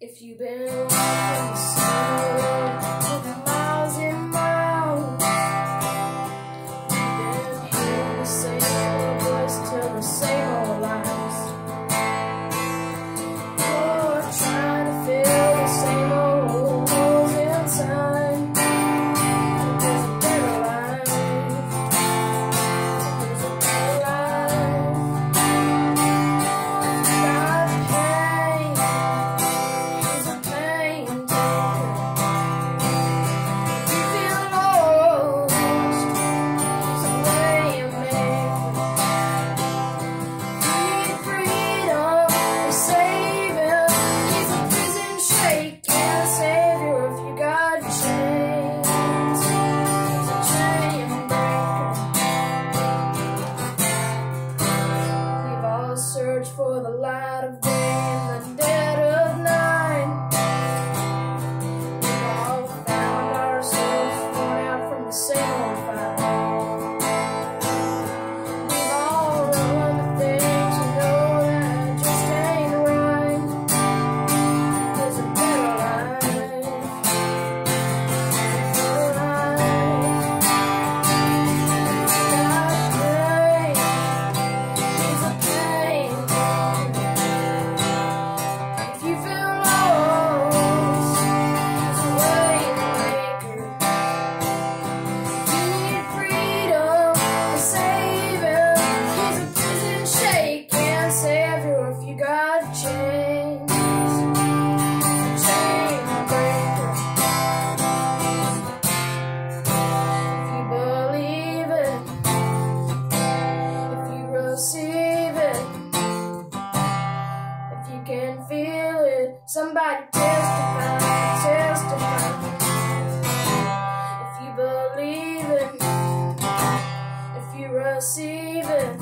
If you've been walking the same for the light of day in the dead of night. We've all found ourselves worn out from the same old somebody testify, testify. If you believe it, if you receive it,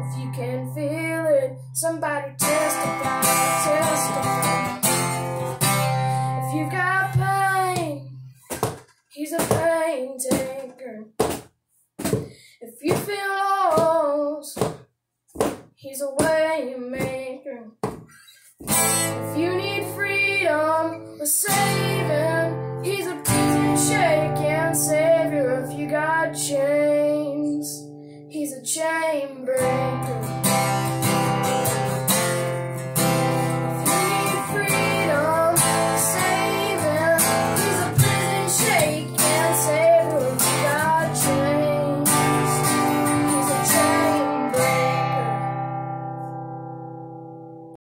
if you can feel it, somebody testify, testify. If you've got pain, he's a pain taker. If you feel lost, he's a way freedom or saving, he's a prison shaking savior. If you got chains,